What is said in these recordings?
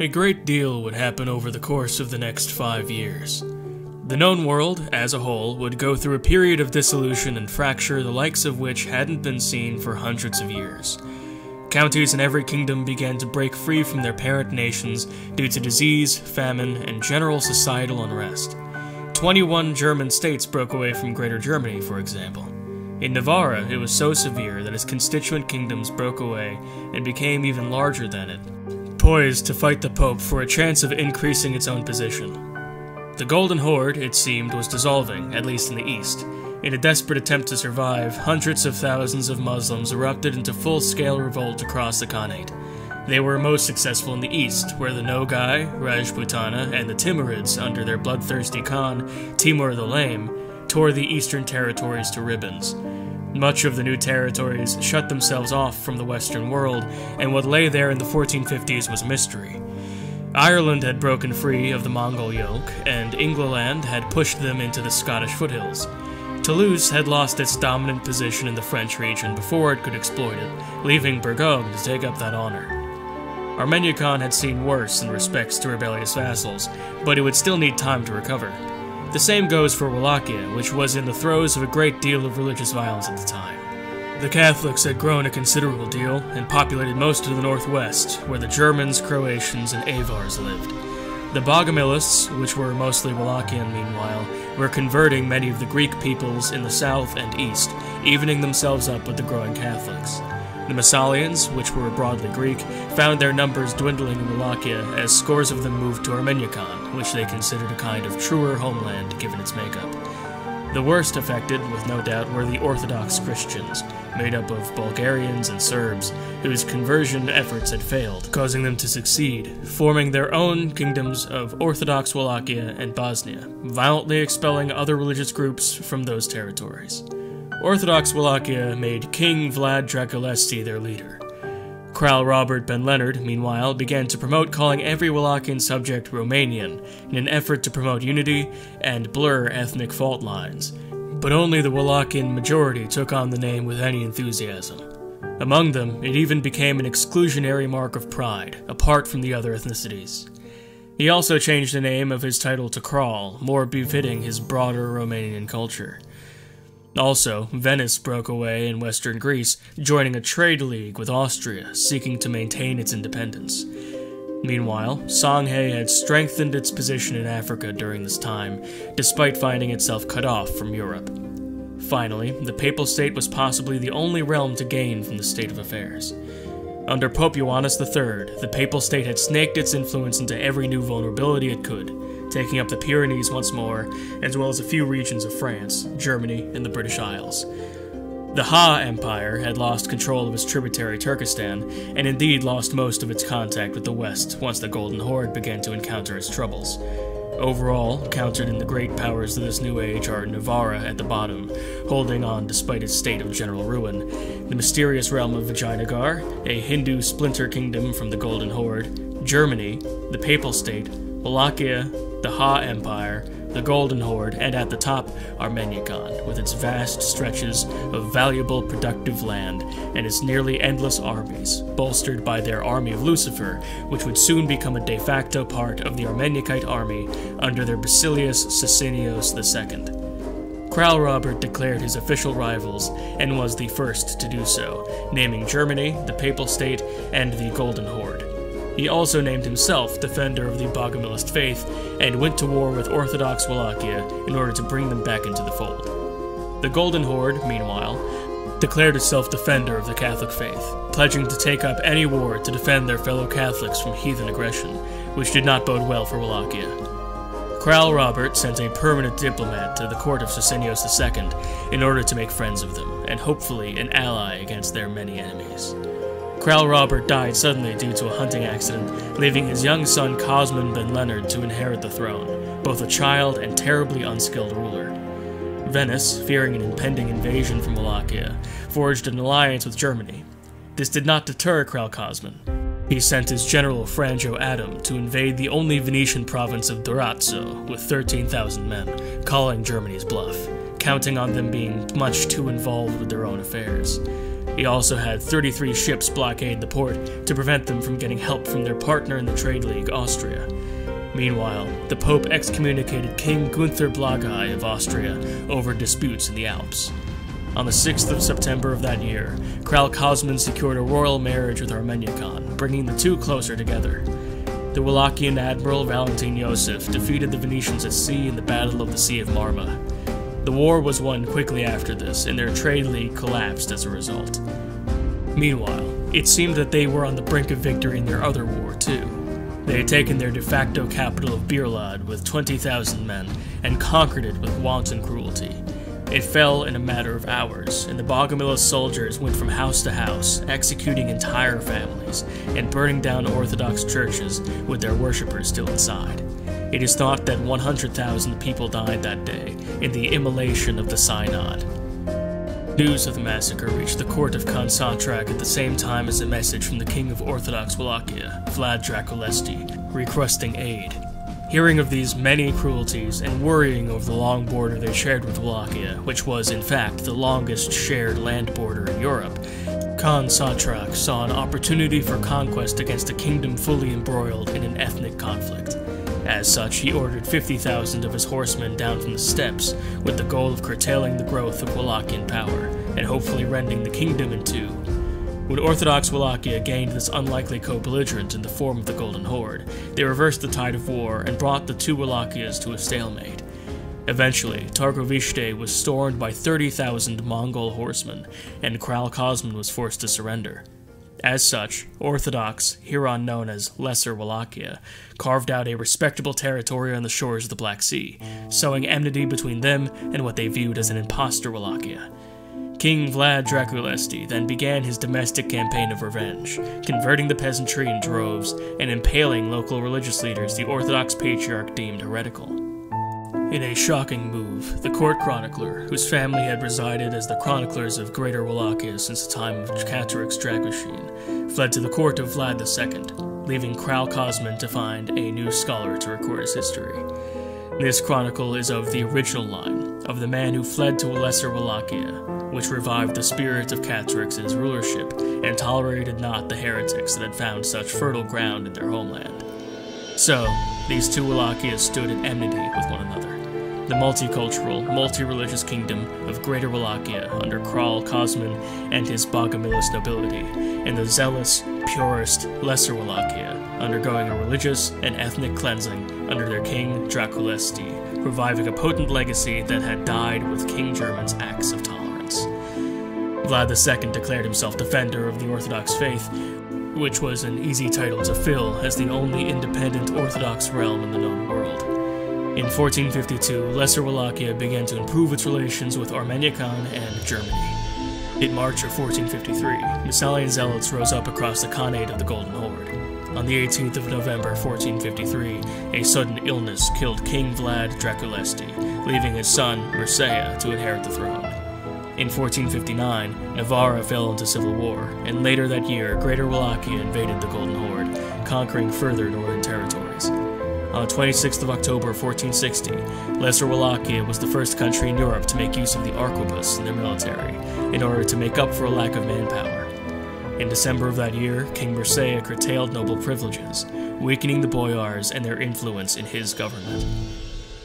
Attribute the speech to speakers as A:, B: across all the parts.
A: A great deal would happen over the course of the next five years. The known world, as a whole, would go through a period of dissolution and fracture the likes of which hadn't been seen for hundreds of years. Counties in every kingdom began to break free from their parent nations due to disease, famine, and general societal unrest. 21 German states broke away from Greater Germany, for example. In Navarra, it was so severe that its constituent kingdoms broke away and became even larger than it, poised to fight the Pope for a chance of increasing its own position. The Golden Horde, it seemed, was dissolving, at least in the east. In a desperate attempt to survive, hundreds of thousands of Muslims erupted into full scale revolt across the Khanate. They were most successful in the east, where the Nogai, Rajputana, and the Timurids, under their bloodthirsty Khan, Timur the Lame, tore the eastern territories to ribbons. Much of the new territories shut themselves off from the Western world, and what lay there in the 1450s was mystery. Ireland had broken free of the Mongol yoke, and England had pushed them into the Scottish foothills. Toulouse had lost its dominant position in the French region before it could exploit it, leaving Burgoyne to take up that honor. Armeniakan had seen worse in respects to rebellious vassals, but it would still need time to recover. The same goes for Wallachia, which was in the throes of a great deal of religious violence at the time. The Catholics had grown a considerable deal and populated most of the northwest, where the Germans, Croatians, and Avars lived. The Bogomilists, which were mostly Wallachian meanwhile, were converting many of the Greek peoples in the south and east, evening themselves up with the growing Catholics. The Massalians, which were broadly Greek, found their numbers dwindling in Wallachia as scores of them moved to Armeniakan, which they considered a kind of truer homeland given its makeup. The worst affected, with no doubt, were the Orthodox Christians, made up of Bulgarians and Serbs, whose conversion efforts had failed, causing them to succeed, forming their own kingdoms of Orthodox Wallachia and Bosnia, violently expelling other religious groups from those territories. Orthodox Wallachia made King Vlad Draculesti their leader. Kral Robert Ben Leonard, meanwhile, began to promote calling every Wallachian subject Romanian in an effort to promote unity and blur ethnic fault lines. But only the Wallachian majority took on the name with any enthusiasm. Among them, it even became an exclusionary mark of pride, apart from the other ethnicities. He also changed the name of his title to Kral, more befitting his broader Romanian culture. Also, Venice broke away in western Greece, joining a trade league with Austria, seeking to maintain its independence. Meanwhile, Songhay had strengthened its position in Africa during this time, despite finding itself cut off from Europe. Finally, the Papal State was possibly the only realm to gain from the state of affairs. Under Pope Joannes III, the Papal State had snaked its influence into every new vulnerability it could, taking up the Pyrenees once more, as well as a few regions of France, Germany, and the British Isles. The Ha Empire had lost control of its tributary Turkestan, and indeed lost most of its contact with the West once the Golden Horde began to encounter its troubles. Overall, countered in the great powers of this new age are Navarra at the bottom, holding on despite its state of general ruin, the mysterious realm of Vijayanagar, a Hindu splinter kingdom from the Golden Horde, Germany, the Papal State, Wallachia, the Ha Empire, the Golden Horde, and at the top, Armeniakan, with its vast stretches of valuable productive land and its nearly endless armies, bolstered by their army of Lucifer, which would soon become a de facto part of the Armeniakite army under their Basileus Sicinios II. Kral Robert declared his official rivals and was the first to do so, naming Germany, the Papal State, and the Golden Horde. He also named himself defender of the Bogomilist faith and went to war with Orthodox Wallachia in order to bring them back into the fold. The Golden Horde, meanwhile, declared itself defender of the Catholic faith, pledging to take up any war to defend their fellow Catholics from heathen aggression, which did not bode well for Wallachia. Kral Robert sent a permanent diplomat to the court of Sicinios II in order to make friends of them, and hopefully an ally against their many enemies. Kral Robert died suddenly due to a hunting accident, leaving his young son Cosmin ben Leonard to inherit the throne, both a child and terribly unskilled ruler. Venice, fearing an impending invasion from Wallachia, forged an alliance with Germany. This did not deter Kral Cosmin. He sent his general Franjo Adam to invade the only Venetian province of Durazzo with 13,000 men, calling Germany's bluff, counting on them being much too involved with their own affairs. He also had 33 ships blockade the port to prevent them from getting help from their partner in the trade league, Austria. Meanwhile, the Pope excommunicated King Gunther Blagei of Austria over disputes in the Alps. On the 6th of September of that year, Kral Cosmin secured a royal marriage with Armeniakan, bringing the two closer together. The Wallachian admiral Valentin Yosef defeated the Venetians at sea in the Battle of the Sea of Marma. The war was won quickly after this, and their trade league collapsed as a result. Meanwhile, it seemed that they were on the brink of victory in their other war, too. They had taken their de facto capital of Birlad with 20,000 men and conquered it with wanton cruelty. It fell in a matter of hours, and the Bogomila soldiers went from house to house, executing entire families and burning down Orthodox churches with their worshippers still inside. It is thought that 100,000 people died that day in the immolation of the Synod. News of the massacre reached the court of Khan Satrak at the same time as a message from the King of Orthodox Wallachia, Vlad Draculesti, requesting aid. Hearing of these many cruelties and worrying over the long border they shared with Wallachia, which was in fact the longest shared land border in Europe, Khan Satrak saw an opportunity for conquest against a kingdom fully embroiled in an ethnic conflict. As such, he ordered 50,000 of his horsemen down from the steppes with the goal of curtailing the growth of Wallachian power and hopefully rending the kingdom in two. When Orthodox Wallachia gained this unlikely co-belligerent in the form of the Golden Horde, they reversed the tide of war and brought the two Wallachias to a stalemate. Eventually, Targovishte was stormed by 30,000 Mongol horsemen, and Kral Cosmin was forced to surrender. As such, Orthodox, hereon known as Lesser Wallachia, carved out a respectable territory on the shores of the Black Sea, sowing enmity between them and what they viewed as an impostor Wallachia. King Vlad Draculesti then began his domestic campaign of revenge, converting the peasantry in droves and impaling local religious leaders the Orthodox Patriarch deemed heretical. In a shocking move, the court chronicler, whose family had resided as the chroniclers of Greater Wallachia since the time of Katarik's Dragoshin, fled to the court of Vlad II, leaving Kral Cosmin to find a new scholar to record his history. This chronicle is of the original line, of the man who fled to lesser Wallachia, which revived the spirit of Catrix rulership and tolerated not the heretics that had found such fertile ground in their homeland. So, these two Wallachias stood at enmity with one another. The multicultural, multi-religious kingdom of Greater Wallachia under Kral Cosmin and his Bogomilist nobility, and the zealous, purist Lesser Wallachia, undergoing a religious and ethnic cleansing under their king Draculesti, reviving a potent legacy that had died with King German's acts of tolerance. Vlad II declared himself defender of the Orthodox faith, which was an easy title to fill as the only independent Orthodox realm in the known world. In 1452, Lesser Wallachia began to improve its relations with Armeniakan and Germany. In March of 1453, Massalian zealots rose up across the Khanate of the Golden Horde. On the 18th of November 1453, a sudden illness killed King Vlad Draculesti, leaving his son, Mircea, to inherit the throne. In 1459, Navarra fell into civil war, and later that year, Greater Wallachia invaded the Golden Horde, conquering further territories. On the 26th of October 1460, Lesser Wallachia was the first country in Europe to make use of the arquebus in their military, in order to make up for a lack of manpower. In December of that year, King Mircea curtailed noble privileges, weakening the boyars and their influence in his government.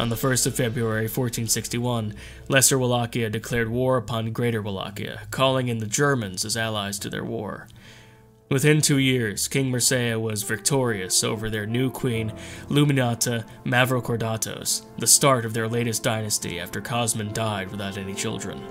A: On the 1st of February 1461, Lesser Wallachia declared war upon Greater Wallachia, calling in the Germans as allies to their war. Within two years, King Mircea was victorious over their new queen, Luminata Mavrocordatos, the start of their latest dynasty after Cosmin died without any children.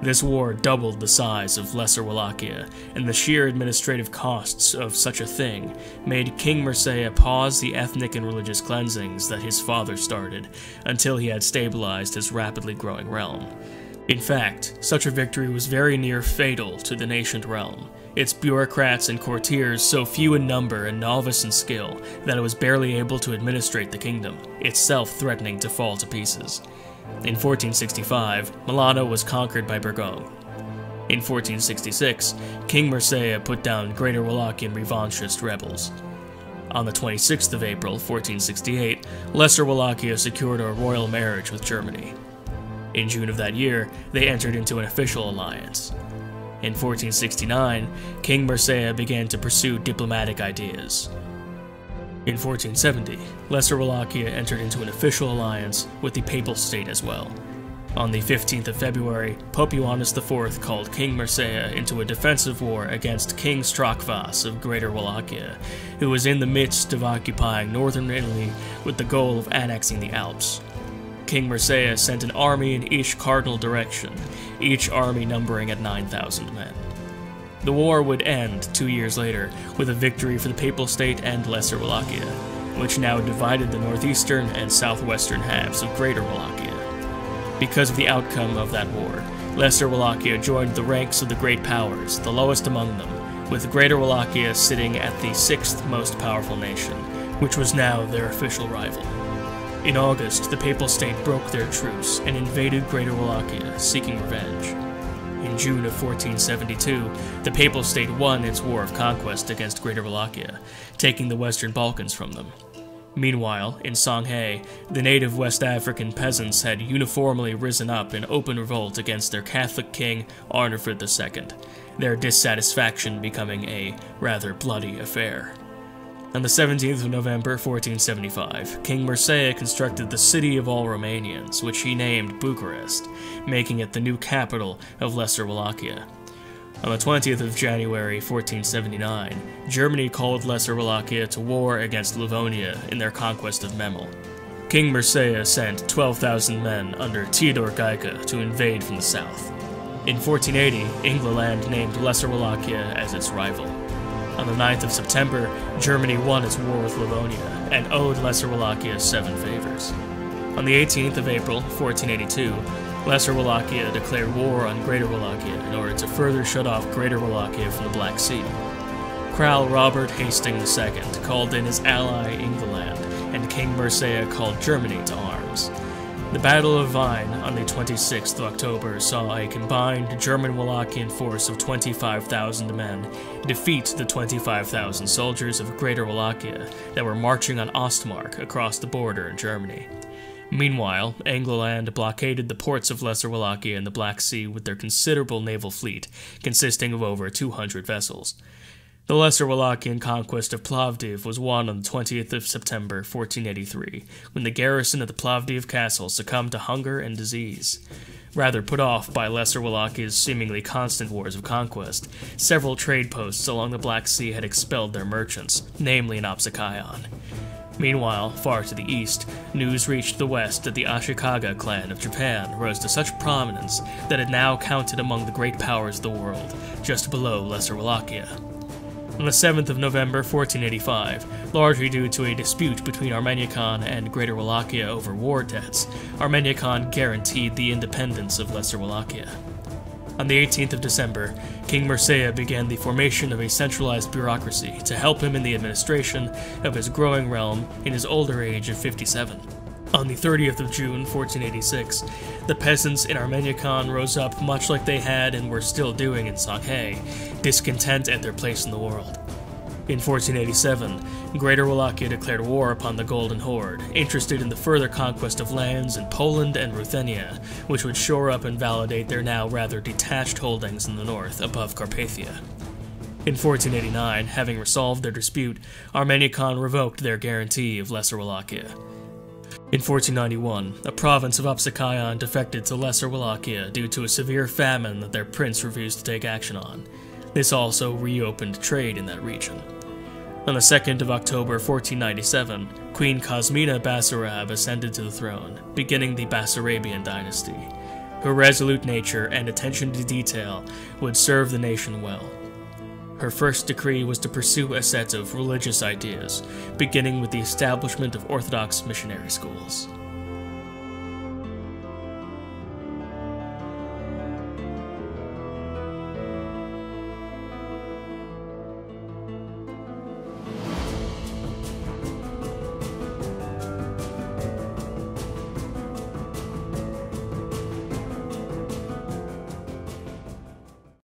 A: This war doubled the size of Lesser Wallachia, and the sheer administrative costs of such a thing made King Mircea pause the ethnic and religious cleansings that his father started until he had stabilized his rapidly growing realm. In fact, such a victory was very near fatal to the nascent realm, its bureaucrats and courtiers so few in number and novice in skill that it was barely able to administrate the kingdom, itself threatening to fall to pieces. In 1465, Milano was conquered by Burgoyne. In 1466, King Mircea put down Greater Wallachian revanchist rebels. On the 26th of April, 1468, Lesser Wallachia secured a royal marriage with Germany. In June of that year, they entered into an official alliance. In 1469, King Mircea began to pursue diplomatic ideas. In 1470, Lesser Wallachia entered into an official alliance with the Papal State as well. On the 15th of February, Pope Ioannis IV called King Mircea into a defensive war against King Strakvas of Greater Wallachia, who was in the midst of occupying northern Italy with the goal of annexing the Alps. King Mircea sent an army in each cardinal direction, each army numbering at 9,000 men. The war would end two years later with a victory for the Papal State and Lesser Wallachia, which now divided the northeastern and southwestern halves of Greater Wallachia. Because of the outcome of that war, Lesser Wallachia joined the ranks of the great powers, the lowest among them, with Greater Wallachia sitting at the sixth most powerful nation, which was now their official rival. In August, the Papal State broke their truce and invaded Greater Wallachia, seeking revenge. In June of 1472, the Papal State won its war of conquest against Greater Wallachia, taking the Western Balkans from them. Meanwhile, in Songhay, the native West African peasants had uniformly risen up in open revolt against their Catholic king Arnulfrid II, their dissatisfaction becoming a rather bloody affair. On the 17th of November 1475, King Mircea constructed the city of all Romanians, which he named Bucharest, making it the new capital of Lesser Wallachia. On the 20th of January 1479, Germany called Lesser Wallachia to war against Livonia in their conquest of Memel. King Mircea sent 12,000 men under Theodore Gaika to invade from the south. In 1480, England named Lesser Wallachia as its rival. On the 9th of September, Germany won its war with Livonia and owed Lesser Wallachia seven favors. On the 18th of April, 1482, Lesser Wallachia declared war on Greater Wallachia in order to further shut off Greater Wallachia from the Black Sea. Kral Robert Hastings II called in his ally England, and King Mircea called Germany to arms. The Battle of Vine on the 26th of October saw a combined German Wallachian force of 25,000 men defeat the 25,000 soldiers of Greater Wallachia that were marching on Ostmark across the border in Germany. Meanwhile, Angloland blockaded the ports of Lesser Wallachia in the Black Sea with their considerable naval fleet, consisting of over 200 vessels. The Lesser Wallachian conquest of Plovdiv was won on the 20th of September 1483, when the garrison of the Plovdiv castle succumbed to hunger and disease. Rather put off by Lesser Wallachia's seemingly constant wars of conquest, several trade posts along the Black Sea had expelled their merchants, namely in Opsikion. Meanwhile, far to the east, news reached the west that the Ashikaga clan of Japan rose to such prominence that it now counted among the great powers of the world, just below Lesser Wallachia. On the 7th of November 1485, largely due to a dispute between Armeniakan and Greater Wallachia over war debts, Armeniakan guaranteed the independence of Lesser Wallachia. On the 18th of December, King Mircea began the formation of a centralized bureaucracy to help him in the administration of his growing realm in his older age of 57. On the 30th of June 1486, the peasants in Armeniakan rose up much like they had and were still doing in Songhay, discontent at their place in the world. In 1487, Greater Wallachia declared war upon the Golden Horde, interested in the further conquest of lands in Poland and Ruthenia, which would shore up and validate their now rather detached holdings in the north above Carpathia. In 1489, having resolved their dispute, Armeniakan revoked their guarantee of Lesser Wallachia. In 1491, a province of Opsikion defected to Lesser Wallachia due to a severe famine that their prince refused to take action on. This also reopened trade in that region. On the 2nd of October 1497, Queen Kosmina Basarab ascended to the throne, beginning the Basarabian dynasty. Her resolute nature and attention to detail would serve the nation well. Her first decree was to pursue a set of religious ideas, beginning with the establishment of Orthodox missionary schools.